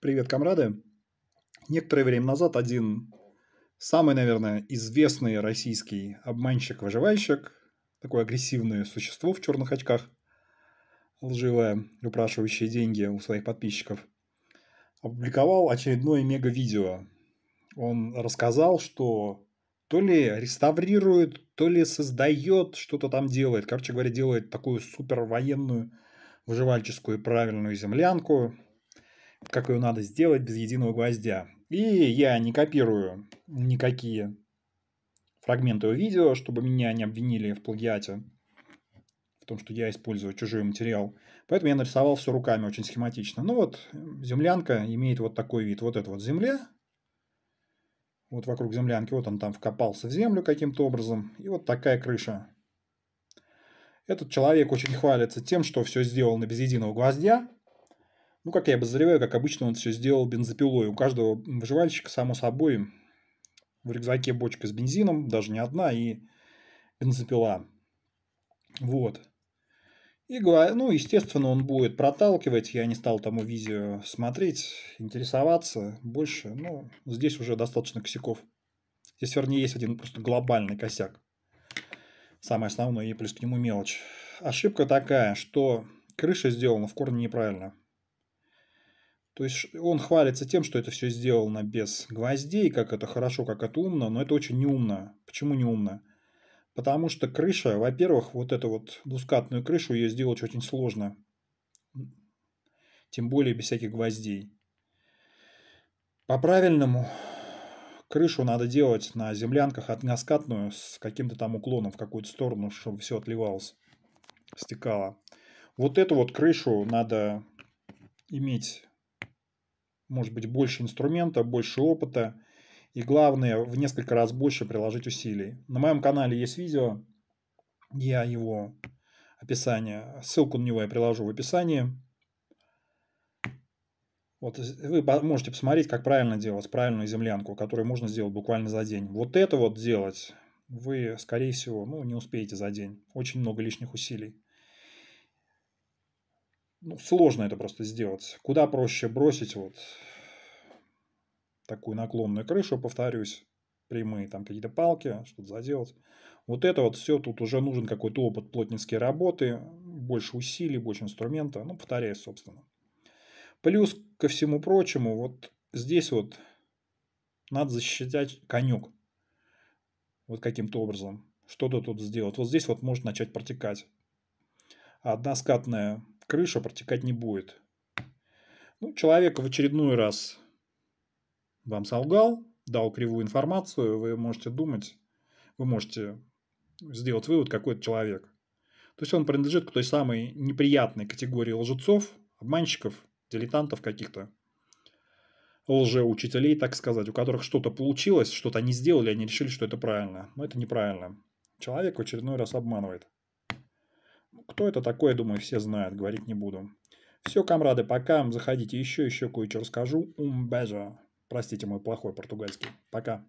Привет, комрады. Некоторое время назад один самый, наверное, известный российский обманщик-выживальщик, такое агрессивное существо в черных очках, лживое, выпрашивающее деньги у своих подписчиков, опубликовал очередное мега-видео. Он рассказал, что то ли реставрирует, то ли создает, что-то там делает. Короче говоря, делает такую супер военную выживальческую правильную землянку, как ее надо сделать без единого гвоздя. И я не копирую никакие фрагменты видео, чтобы меня не обвинили в плагиате, в том, что я использую чужой материал. Поэтому я нарисовал все руками очень схематично. Ну вот, землянка имеет вот такой вид. Вот это вот земля, вот вокруг землянки, вот он там вкопался в землю каким-то образом, и вот такая крыша. Этот человек очень хвалится тем, что все сделано без единого гвоздя, ну, как я подозреваю, как обычно он все сделал бензопилой. У каждого выживальщика, само собой, в рюкзаке бочка с бензином, даже не одна, и бензопила. Вот. И, ну, естественно, он будет проталкивать. Я не стал тому видео смотреть, интересоваться больше. Ну, здесь уже достаточно косяков. Здесь, вернее, есть один просто глобальный косяк. Самое основное, и плюс к нему мелочь. Ошибка такая, что крыша сделана в корне неправильно. То есть он хвалится тем, что это все сделано без гвоздей, как это хорошо, как это умно, но это очень неумно. Почему неумно? Потому что крыша, во-первых, вот эту вот двускатную крышу ее сделать очень сложно. Тем более без всяких гвоздей. По-правильному крышу надо делать на землянках односкатную с каким-то там уклоном в какую-то сторону, чтобы все отливалось, стекало. Вот эту вот крышу надо иметь может быть больше инструмента, больше опыта и главное в несколько раз больше приложить усилий. На моем канале есть видео, я его описание, ссылку на него я приложу в описании. Вот вы можете посмотреть, как правильно делать правильную землянку, которую можно сделать буквально за день. Вот это вот делать вы, скорее всего, ну, не успеете за день. Очень много лишних усилий ну, сложно это просто сделать. Куда проще бросить вот такую наклонную крышу, повторюсь, прямые там какие-то палки, что-то заделать. Вот это вот все, тут уже нужен какой-то опыт плотницкой работы, больше усилий, больше инструмента, ну, повторяюсь, собственно. Плюс ко всему прочему, вот здесь вот надо защищать конек. Вот каким-то образом. Что-то тут сделать. Вот здесь вот может начать протекать. А односкатная крыша протекать не будет. Ну, человек в очередной раз вам солгал, дал кривую информацию, вы можете думать, вы можете сделать вывод, какой это человек. То есть он принадлежит к той самой неприятной категории лжецов, обманщиков, дилетантов каких-то, лжеучителей, так сказать, у которых что-то получилось, что-то они сделали, они решили, что это правильно. Но это неправильно. Человек в очередной раз обманывает. Кто это такой, я думаю, все знают, говорить не буду. Все, комрады, пока. Заходите еще, еще кое-что расскажу. Умбежа. Простите мой плохой португальский. Пока.